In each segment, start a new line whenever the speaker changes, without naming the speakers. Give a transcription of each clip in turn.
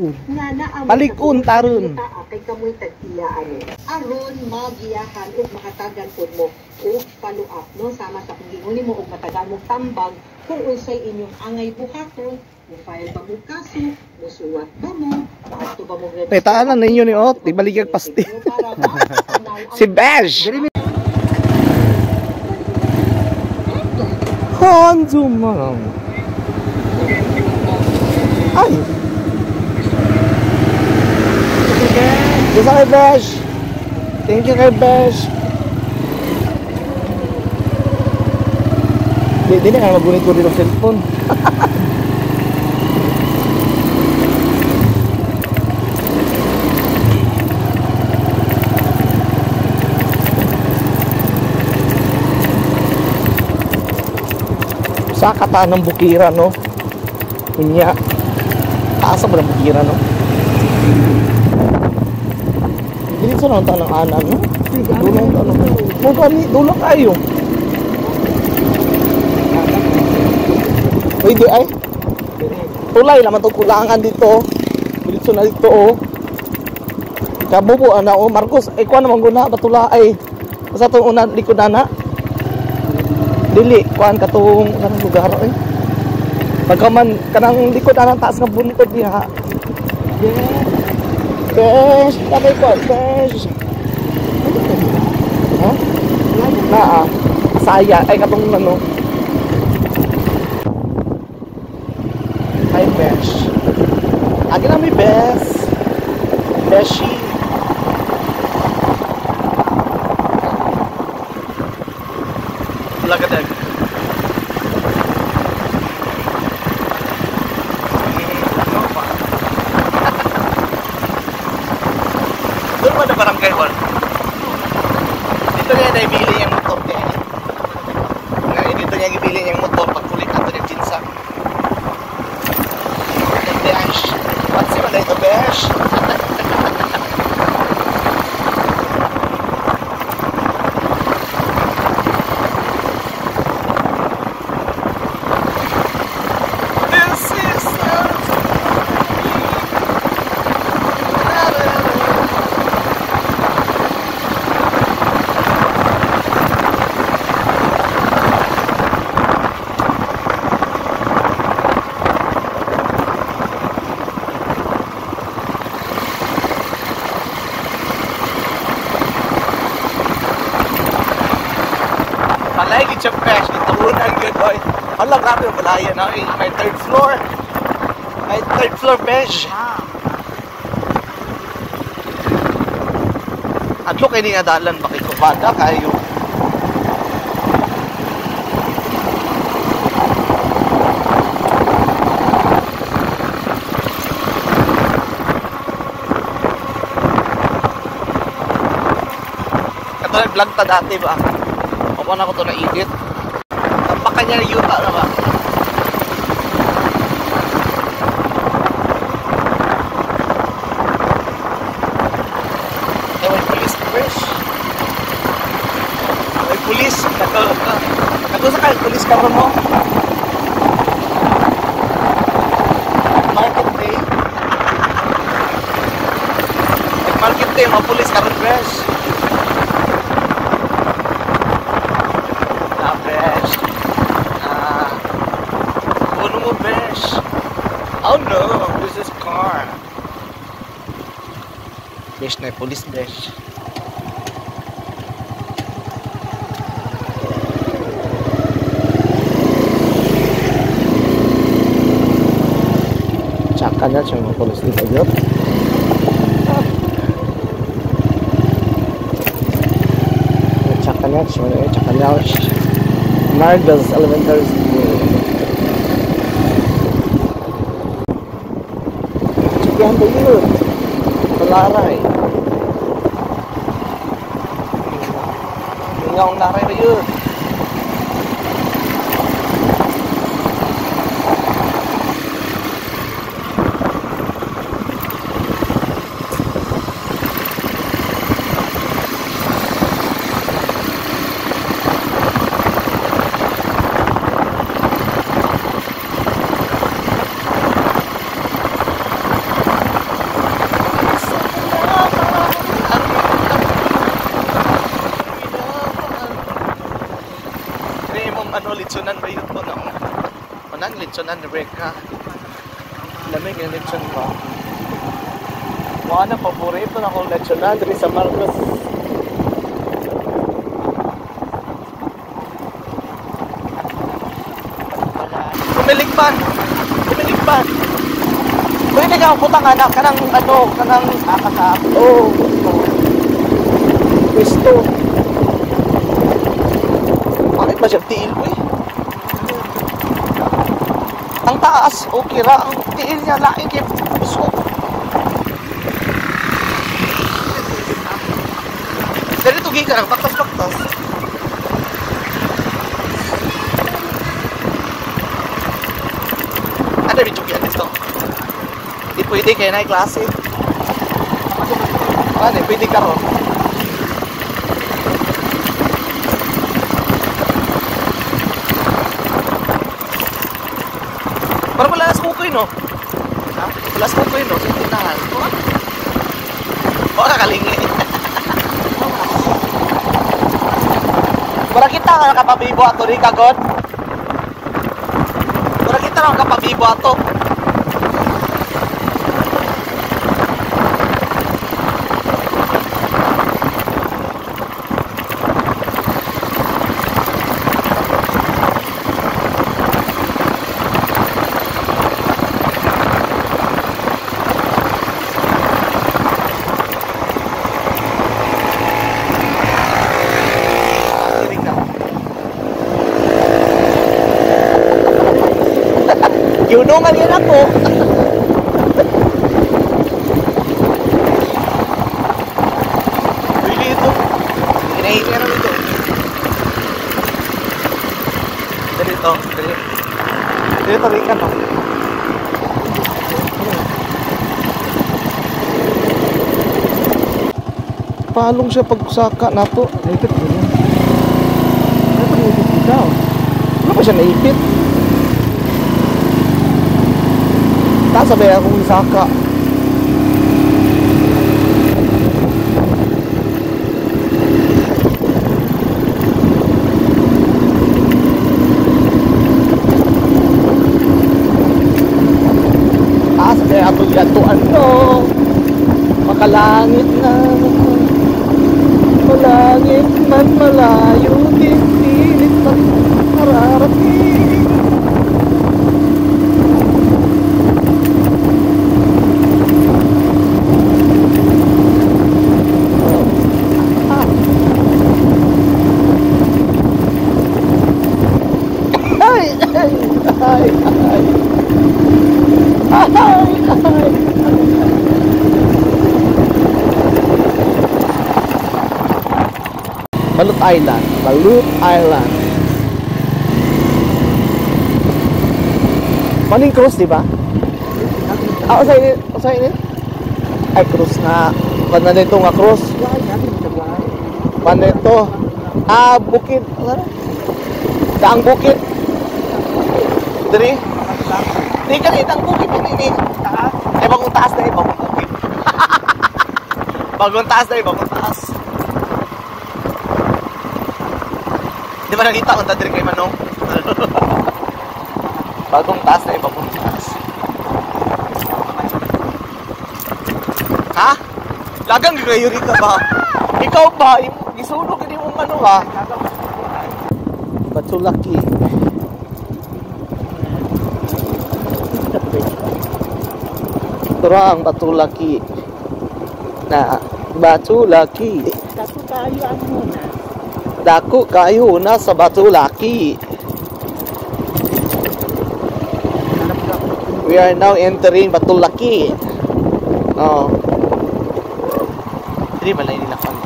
Naa
Palikon, taron.
kay kamoy tagtiya ani aron magiyahan ug makatagan pud mo ug up no sama sa paggingon nimo ug matagan mo tambag kung unsay inyong angay buhaton mo file ba mo kaso mo suwat ba mo paadto ba mo
Eh, taanan ninyo ni Ot, di baligag pasti. Si Bash! Hanzo man. Ay! Gusto kay Bash! Thank you kay Bash! Di, di na nga magunit ko rin ang cellphone. sa kata ng bukira no kunya taas ba bukira no dili sa nang tanang anan no dulo ang tanong mo gani dulo kayo pwede ay. Tulay naman to kulangan dito. Bilitso na dito oh. Kabubo ana oh. Marcos ay kuha naman guna batula ay. Sa itong una likod na na dili kuan katong kanang lugar eh pagka man kanang likod anang taas nga buntod diha. Besh, tapay ko, besh. Ha? Na ah. Saya, ay katong ano. Hi, besh. Agi na mi bes. Beshi. Lagadag. Doon ba na barangay hall? Dito niya na ibili yung motor niya. Nga, dito niya ibili yung motor pag kulit ato ni Jinsa. Besh. What's yung na ito, Besh? This is Malay gid siya fresh ito una gyud oy. Hala grabe ang balaya na eh. May third floor. May third floor besh. Adlo kay ni nga dalan makikubada kayo. Katulad vlog ta dati ba? Ako na ko to na-edit. Ang niya yuta ba? Eh, may police fresh. May police. Ako sa kayo, police ka mo. Market day. Market day, mga police ka rin fresh. Ah, besh. Ah. Puno mo, besh. Oh no, this is car. Besh na, police besh. Tsaka na siya mga police dito yun. Tsaka na siya, tsaka na siya. Margals Elementary School. Chikihan ba yun? Palaray. Ngaw naray ba yun? Litsonan ni Becca. Lamig yung litson ba? Mga na paborito na akong litsonan diri sa Marcos. Kumilig pa. Kumilig pa. Pwede ka putang anak kanang ano, kanang akata. Oo. Oh. Pwesto. Bakit ba siya tiil ko eh? Ang taas, okay ra. Ang tiil niya, lain kay puso. Ganito giga lang, baktas-baktas. Ano rin yung dito? Hindi pwede kayo na klase. Ano, pwede ka sa kukoy, no? Ha? Wala sa kukoy, no? Sa tinahan. O, kakalingi. Para kita nga nakapabibo ato rin kagod. Para kita nga nakapabibo ato. Diri ka. Yunungan yan ako. Pili ito. Hinahingi ano ito. Dito, dito. Dito rin ka, no? Palong siya pag saka na to.
Naipit. Ano pa naipit ikaw?
Ano ba siya naipit? Tasabay akong saka. Tasabay ako yato ano. Makalangit na. Malangit man malayo din pilit na mararating Ay, ay, ay, ay. Ay, ay. Balut Island. Balut Island. Maning cruise, di ba? Ah, usay ini, usay ini. Ay, cruise nga. Kanda nito nga cruise. Kanda nito. Ah, bukid. Ano? Daang bukid. Diri. Di ka rin, ang bukid din ini.
Taas.
Ay, bagong taas na bagong bukid. bagong taas na bagong taas. Ba nakita ko diri kay Manong? bagong taas na eh, bagong taas. Ha? Lagang rin ka ba? Ikaw ba? Gisunog ka mong ano ha? Batulaki. Ito ang batulaki. Na batulaki.
Dako tayo ang muna.
Dako kayo na sa batulaki.
Ka.
We are now entering Batulaki. Oh. Hindi malay nila kami.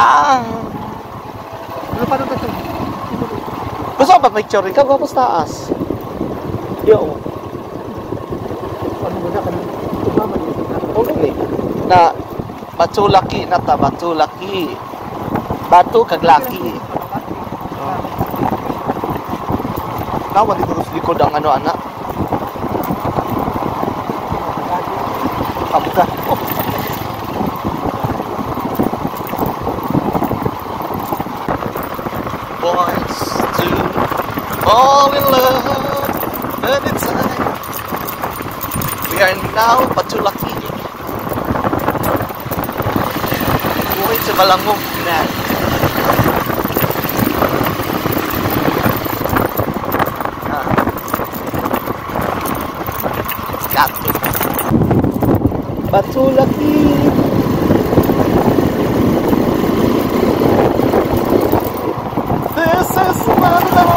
Ah!
Ano pa ito?
Gusto pa picture ikaw? Gapos taas. Yo.
Ano mo na ka na? Tumama ka.
Oo ni. Na Batulaki na ta Batulaki. Batu kaglaki. Nawa di ko likod ang ano anak. Kabuka. Oh. Boys to fall in love anytime. We are now Patulaki. Buhay sa Balangong na. Patulaki. This is my life.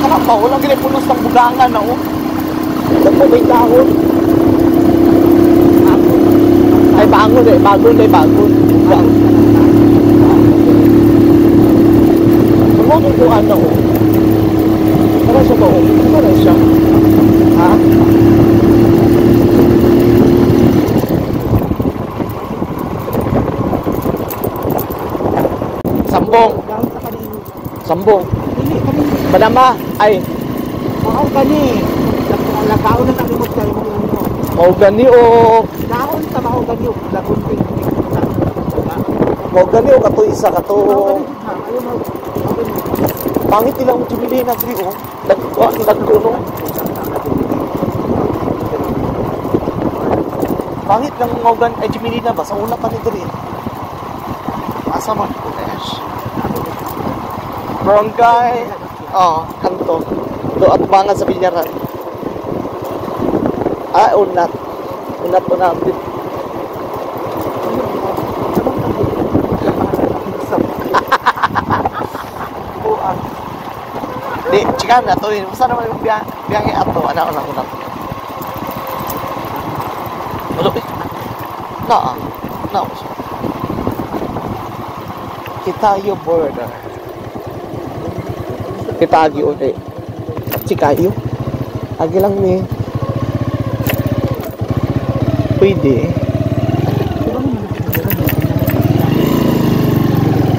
Ano ba? Walang ginipunos ng bugangan na oh. May dahon. Ay bangon eh, bagon eh, bagon. Bugang. Ano ko ano oh. Ano siya ba oh? Ano siya? Ha? Sambong.
Sa.
Sambong. Madama. Ay,
Mao gani. Lagaon na kami mo kayo mo.
mau gani o
Daon sa mao gani og lagon ting ting.
mau gani o kato isa kato pangit nilang jumili na diri o nagkuha nagkuno pangit lang mau gan ay jumili na ba? Sa una pa ni diri asa man? Ko gosh barangay. Oh kanto. Do at mga sa bilyaran ah unat unat unat Di, chika na to eh. Basta naman yung biya- biyahe ato. Ano, ano, ano. Wala eh. Na, ah. Na, Kitayo border. Kitagi ulit. Chikayo. Agi lang ni. Pwede.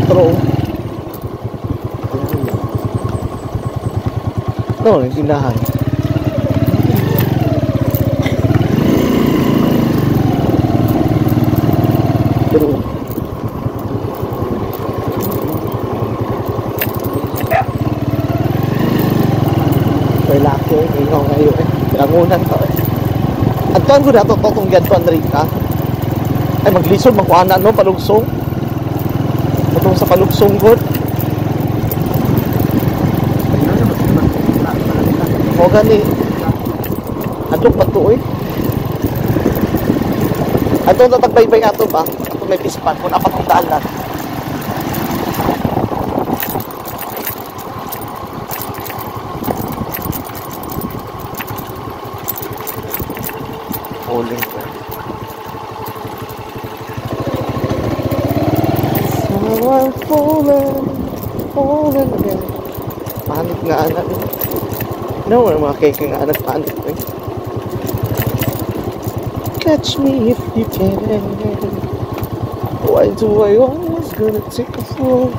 True. No, yung tindahan. Pero, Kay laki, ingaw ngayon eh. Langunan to eh. At tuan ko na to, totong ganito, Andrika. Ay, maglisod, makuha no, palugsong. Patong sa palugsong god. Mo gani. Adto pa to eh. Adto na tagbaybay ato ba? Ato may pispan kung apat ang dalan. Uling ko. So I'm falling, falling again. Panik nga anak. No, mga keke nga anak panik eh. Catch me if you can. Why do I always gonna take a fall?